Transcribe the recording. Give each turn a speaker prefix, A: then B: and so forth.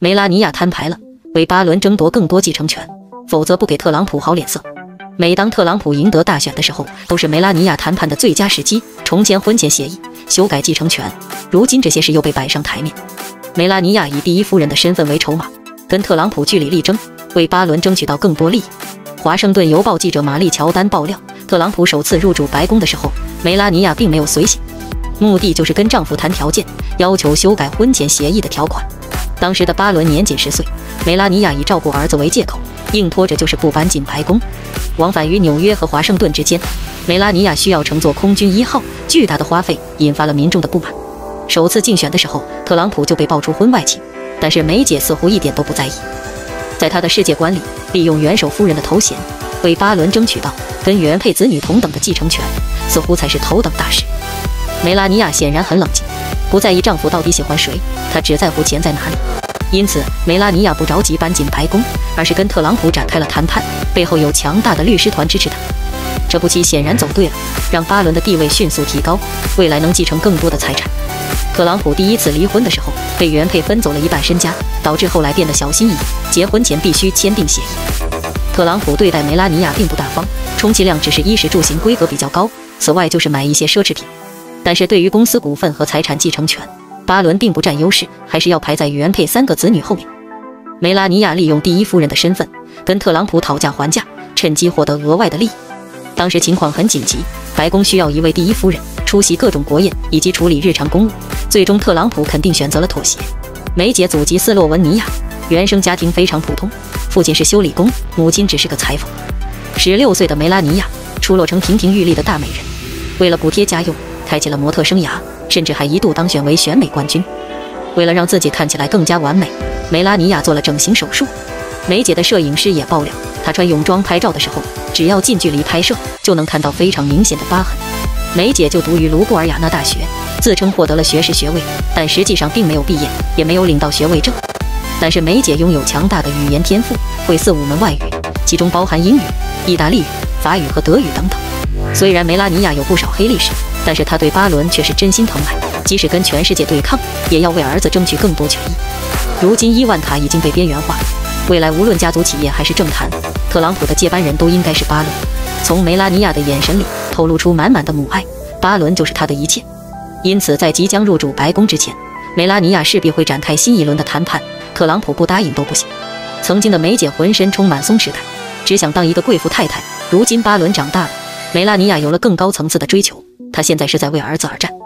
A: 梅拉尼亚摊牌了，为巴伦争夺更多继承权，否则不给特朗普好脸色。每当特朗普赢得大选的时候，都是梅拉尼亚谈判的最佳时机，重签婚前协议，修改继承权。如今这些事又被摆上台面，梅拉尼亚以第一夫人的身份为筹码，跟特朗普据理力争，为巴伦争取到更多利益。华盛顿邮报记者玛丽乔丹爆料，特朗普首次入主白宫的时候，梅拉尼亚并没有随行，目的就是跟丈夫谈条件，要求修改婚前协议的条款。当时的巴伦年仅十岁，梅拉尼亚以照顾儿子为借口，硬拖着就是不搬进白宫。往返于纽约和华盛顿之间，梅拉尼亚需要乘坐空军一号，巨大的花费引发了民众的不满。首次竞选的时候，特朗普就被爆出婚外情，但是梅姐似乎一点都不在意。在她的世界观里，利用元首夫人的头衔为巴伦争取到跟原配子女同等的继承权，似乎才是头等大事。梅拉尼亚显然很冷静，不在意丈夫到底喜欢谁，她只在乎钱在哪里。因此，梅拉尼亚不着急搬进白宫，而是跟特朗普展开了谈判，背后有强大的律师团支持他。这步棋显然走对了，让巴伦的地位迅速提高，未来能继承更多的财产。特朗普第一次离婚的时候，被原配分走了一半身家，导致后来变得小心翼翼，结婚前必须签订协议。特朗普对待梅拉尼亚并不大方，充其量只是衣食住行规格比较高，此外就是买一些奢侈品。但是对于公司股份和财产继承权，巴伦并不占优势，还是要排在原配三个子女后面。梅拉尼亚利用第一夫人的身份跟特朗普讨价还价，趁机获得额外的利益。当时情况很紧急，白宫需要一位第一夫人出席各种国宴以及处理日常公务。最终，特朗普肯定选择了妥协。梅姐祖籍斯洛文尼亚，原生家庭非常普通，父亲是修理工，母亲只是个裁缝。十六岁的梅拉尼亚出落成亭亭玉立的大美人，为了补贴家用，开启了模特生涯，甚至还一度当选为选美冠军。为了让自己看起来更加完美，梅拉尼亚做了整形手术。梅姐的摄影师也爆料，她穿泳装拍照的时候。只要近距离拍摄，就能看到非常明显的疤痕。梅姐就读于卢布尔雅纳大学，自称获得了学士学位，但实际上并没有毕业，也没有领到学位证。但是梅姐拥有强大的语言天赋，会四五门外语，其中包含英语、意大利语、法语和德语等等。虽然梅拉尼亚有不少黑历史，但是他对巴伦却是真心疼爱，即使跟全世界对抗，也要为儿子争取更多权益。如今伊万卡已经被边缘化。未来无论家族企业还是政坛，特朗普的接班人都应该是巴伦。从梅拉尼亚的眼神里透露出满满的母爱，巴伦就是他的一切。因此，在即将入主白宫之前，梅拉尼亚势必会展开新一轮的谈判。特朗普不答应都不行。曾经的梅姐浑身充满松弛感，只想当一个贵妇太太。如今巴伦长大了，梅拉尼亚有了更高层次的追求，他现在是在为儿子而战。